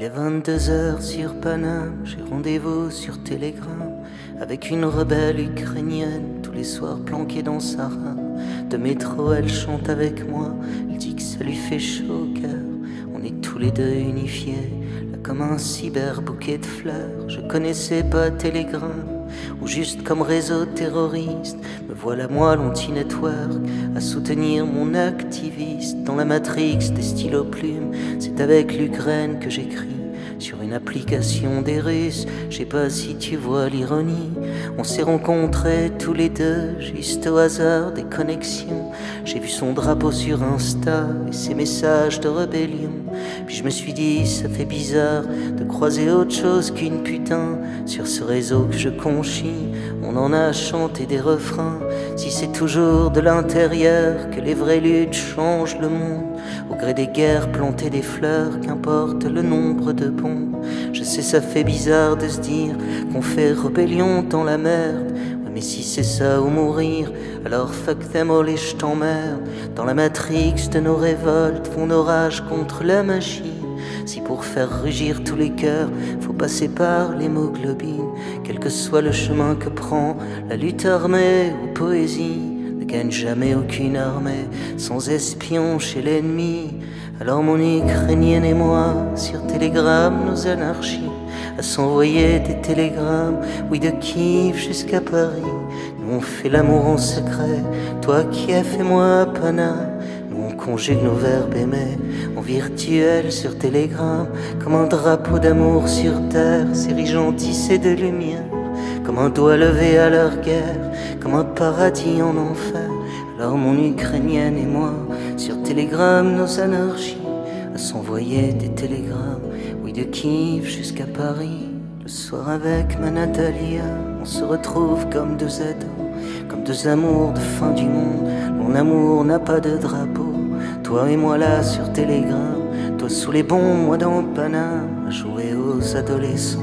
Il est 22 heures sur Paname, j'ai rendez-vous sur Telegram avec une rebelle ukrainienne tous les soirs planquée dans sa rame. De métro, elle chante avec moi, elle dit que ça lui fait chaud au cœur. On est tous les deux unifiés, là comme un cyber bouquet de fleurs. Je connaissais pas Telegram ou juste comme réseau terroriste. Me voilà moi, l'anti-network, à soutenir mon activiste dans la matrix des stylos plumes. C'est avec l'Ukraine que j'écris sur une application des Russes. Je sais pas si tu vois l'ironie. On s'est rencontrés tous les deux, juste au hasard des connexions. J'ai vu son drapeau sur Insta et ses messages de rébellion. Puis je me suis dit, ça fait bizarre de croiser autre chose qu'une putain sur ce réseau que je conchis. On en a chanté des refrains. Si c'est toujours de l'intérieur que les vraies luttes changent le monde, au gré des guerres, planter des fleurs, qu'importe le nombre de bons. Je sais, ça fait bizarre de se dire qu'on fait rébellion dans la merde. mais si c'est ça ou mourir, alors fuck them all et je t'emmerde. Dans la matrix de nos révoltes, font orage contre la machine. Si pour faire rugir tous les cœurs, faut passer par l'hémoglobine, quel que soit le chemin que prend la lutte armée ou poésie, gagne jamais aucune armée sans espion chez l'ennemi. Alors mon Ukrainienne et moi, sur Telegram, nos anarchies, à s'envoyer des télégrammes, oui de Kiev jusqu'à Paris. Nous on fait l'amour en secret, toi qui as fait moi Paname conjugue nos verbes aimés en virtuel sur télégramme, comme un drapeau d'amour sur terre, s'érigeant tissé de lumière, comme un doigt levé à leur guerre, comme un paradis en enfer. Alors mon Ukrainienne et moi, sur télégramme, nos anarchies, à s'envoyer des télégrammes, oui de Kiev jusqu'à Paris. Le soir avec ma Natalia, on se retrouve comme deux ados, comme deux amours de fin du monde. Mon amour n'a pas de drapeau. Toi et moi là sur Telegram, toi sous les bons, moi dans à jouer aux adolescents,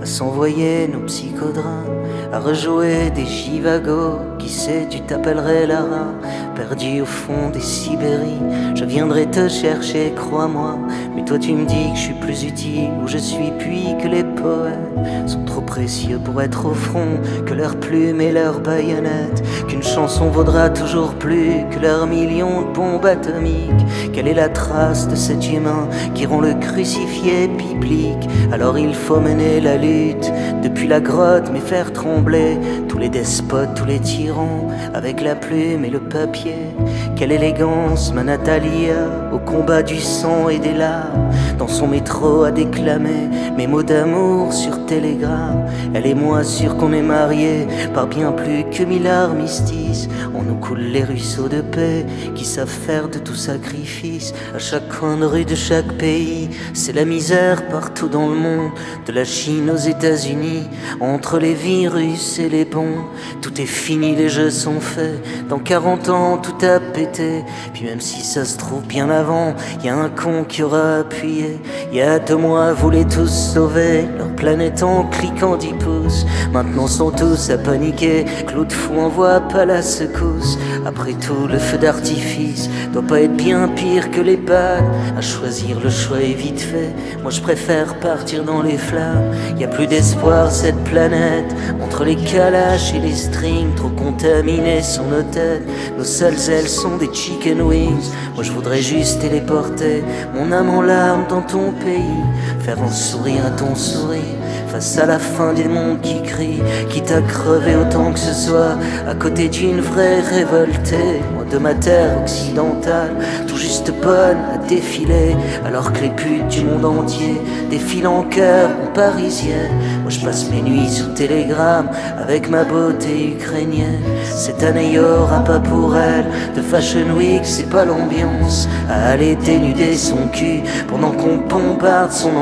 à s'envoyer nos psychodrames, à rejouer des givagos. Qui sait, tu t'appellerais Lara, perdu au fond des Sibéries. Je viendrai te chercher, crois-moi, mais toi tu me dis que je suis plus utile où je suis, puis que les poètes sont trop précieux pour être au front, que leurs plumes et leurs baïonnettes, qu'une chanson vaudra toujours plus que leurs millions de bombes atomiques. Quelle est la trace de cet humain qui rend le crucifié biblique Alors il faut mener la lutte depuis la grotte, mais faire trembler tous les despotes, tous les tyrans, avec la plume et le papier. Quelle élégance, ma Natalia, au combat du sang et des larmes, dans son métro à déclamer mes mots d'amour sur télégramme. Elle et moi sûrs qu'on est mariés par bien plus que mille armistices. On nous coule les ruisseaux de paix qui savent faire de tout sacrifice. À chaque coin de rue de chaque pays, c'est la misère partout dans le monde, de la Chine aux États-Unis, entre les virus et les bons. Tout est fini, les jeux sont faits. Dans 40 ans, tout a pété. Puis même si ça se trouve bien avant, y a un con qui aura appuyé. Y a deux mois, voulait tous sauver leur planète en cliquant 10 pouces. Maintenant sont tous à paniquer. Claude Fou envoie pas la secousse. Après tout, le feu d'artifice doit pas être bien pire que les balles. À choisir, le choix est vite fait. Moi, je préfère partir dans les flammes. Y a plus d'espoir, cette planète. Entre les calaches et les strings, trop contaminés sont nos têtes. Nos seules ailes sont des chicken wings. Moi, je voudrais juste téléporter mon âme en larmes dans ton pays. Faire un sourire à ton sourire. Face à la fin des mondes qui crient, qui t'a crevé autant que ce soit, à côté d'une vraie révoltée, moi de ma terre occidentale, tout juste bonne à défiler, alors que les putes du monde entier défilent en cœur en parisienne. Moi je passe mes nuits sur Telegram avec ma beauté ukrainienne. Cette année y aura pas pour elle de Fashion Week, c'est pas l'ambiance. À aller dénuder son cul pendant qu'on bombarde son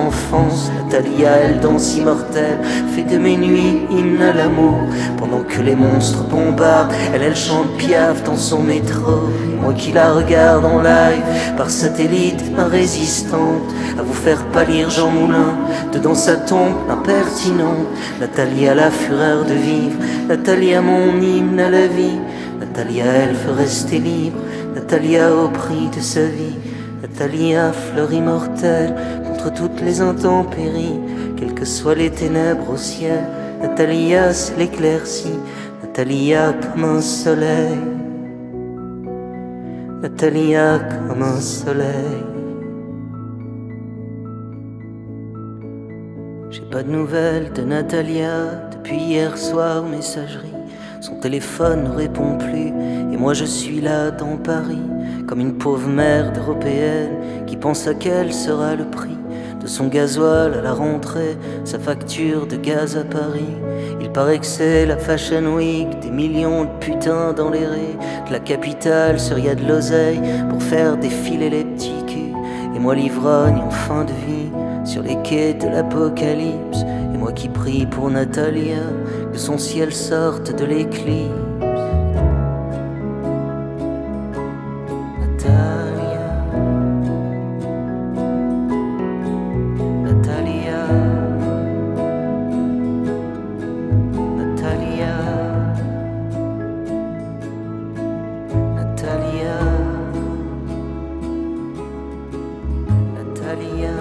Natalia, elle danse immortelle, fait de mes nuits hymne à l'amour. Pendant que les monstres bombardent, elle, elle chante piaf dans son métro. moi qui la regarde en live, par satellite, résistante, à vous faire pâlir Jean Moulin, dedans sa tombe impertinente. Natalia, la fureur de vivre, Natalia, mon hymne à la vie. Natalia, elle veut rester libre, Natalia au prix de sa vie. Natalia, fleur immortelle, contre toutes les intempéries, quelles que soient les ténèbres au ciel. Natalia, c'est l'éclaircie, Natalia comme un soleil. Natalia comme un soleil. J'ai pas de nouvelles de Natalia depuis hier soir, messagerie. Son téléphone ne répond plus, et moi je suis là dans Paris, comme une pauvre mère européenne qui pense à quel sera le prix de son gasoil à la rentrée, sa facture de gaz à Paris. Il paraît que c'est la Fashion Week, des millions de putains dans les rues de la capitale, y a de l'oseille pour faire défiler les petits. Et moi l'ivrogne en fin de vie, sur les quais de l'apocalypse, moi qui prie pour Natalia, que son ciel sorte de l'éclipse. Natalia, Natalia, Natalia, Natalia, Natalia.